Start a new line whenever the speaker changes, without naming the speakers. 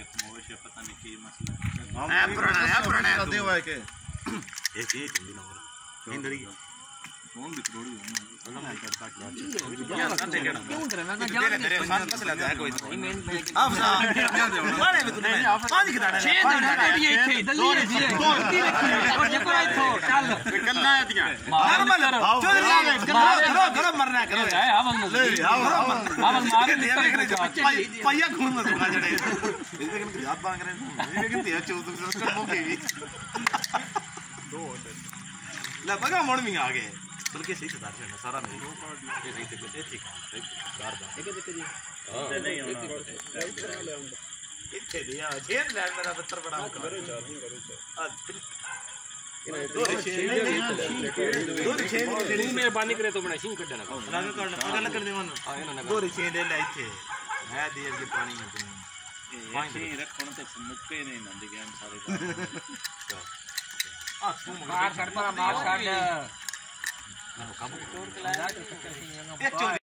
जख्म हो या पता नहीं क्या मसला है। ऐ
पुराना है पुराना है दे हुआ है के
एक ही ठंडी ना हो रहा इंदरी
फ़ोन भी थोड़ी हो ना करता क्या यार साथे
केड़ा क्यों
करे मैं जान तेरे साथ
मसला है कोई
आप साहब
क्या दे हो मारे भी तूने पाँच खिदाड़ा छह दाड़ा ये इथे दल्ली है और देखो इथो, चल।
पंचायतियाँ
नॉर्मल करो।
करो। मरना करो
हावन
हावन मारे पया खून मत बना जड़े लेकिन याद मांग रहे हैं लेकिन ते अच्छे उधर से मौके भी दो ले बगा मोड़ में आ गए चल के सही सुधार करना सारा मेरी ये
सही तक ये
ठीक है सुधार दा एक
देख जी हाँ नहीं होना
इतने दिया जेल लैंड मेरा पत्थर बड़ा करो चार
करो
आ
તું
મહેરબાની કરે તો મને સિંહ કઢે ના
લાગે કર પગલ કર
દેવાનો
દોરે છે
લે લે છે હે દેર કે પાણી મે તું
પાણી રખણ તો મુક્કે નહીં નંદ ગેમ સારે
આ તું
માર કર પર માર કાઢ
કાબુ તોડ કે
લાયા